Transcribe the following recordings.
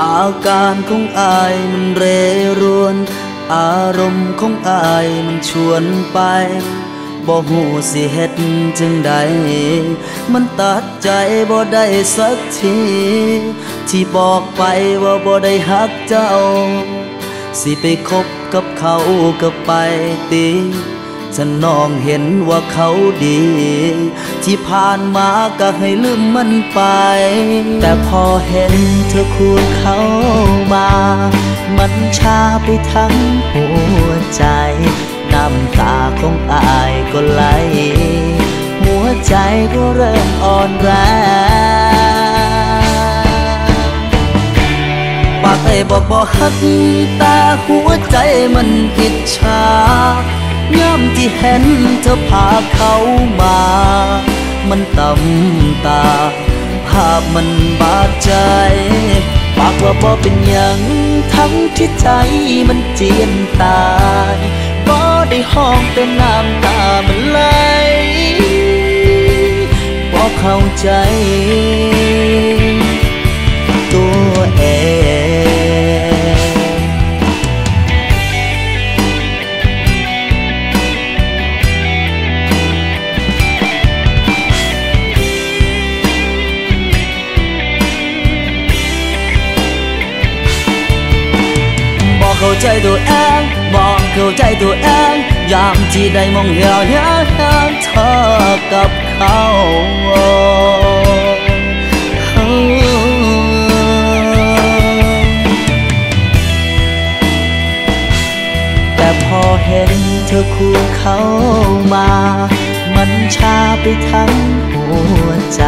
อาการของอายมันเรรวน อารมณ์ของอายมันชวนไปบ่หูสิเฮ็ดจึงใด มันตัดใจบ่ได้สักที ที่บอกไปว่าบ่ได้ฮักเจ้า สิไปคบกับเขาก็ไปตี ฉันน้องเห็นว่าเขาดี ที่ผ่านมาก็ให้ลืมมันไป แต่พอเห็นเธอคูดเขามา มันชาไปทั้งหัวใจ น้ำตาของอายก็ไหล หัวใจก็เริ่มอ่อนแรงปากไอ้บอกบอกฮักตาหัวใจมันอิจฉา ย่ำที่เห็นเธอพาเขามา มันต่ำตา ภาพมันบาดใจปากว่าบ่เป็นหยังทั้งที่ใจมันเจียนตายบ่ได้ห้องแต่น้ำตามันไหลบ่เข้าใจ เข้าใจตัวเองบอกเข้าใจตัวเองยามที่ได้มองเหี่ยวเหี่ยวเหี่ยวเธอกับเขาแต่พอเห็นเธอคู่เขามา มันชาไปทั้งหัวใจ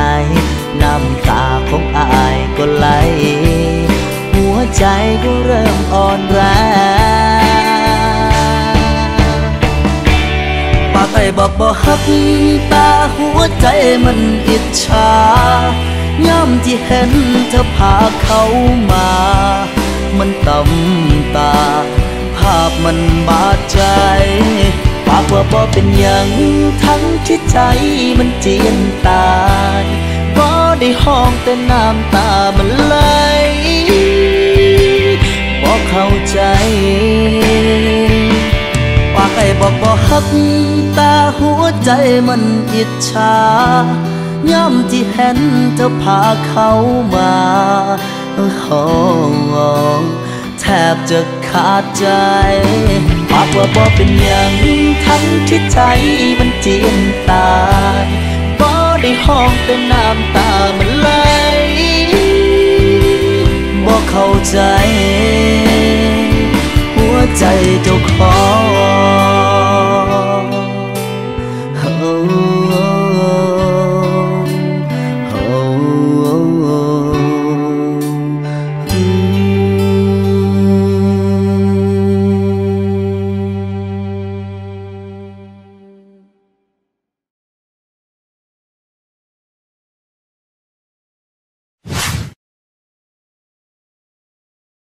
น้ำตาของอายก็ไหล ใจก็เริ่มอ่อนแรงปากไอ้บอกบอกฮักตาหัวใจมันอิจฉาย่ำที่เห็นเธอพาเขามา มันต่ำตา ภาพมันบาดใจ ปากว่าบ่เป็นหยังทั้งที่ใจมันเจียนตายบ่ได้ห้องแต่น้ำตามันไหลบ่ เข้าใจปาไอ้บอกบ่ฮักตาหัวใจมันอิจฉาย่ำที่เห็นเธอพาเขามาโอ้โหแทบจะขาดใจปากว่าบ่เป็นหยังทั้งที่ใจมันเจียนตายบ่ได้ห้องแต่น้ำตามันไหลบ่เข้าใจ ใจเจ้าของ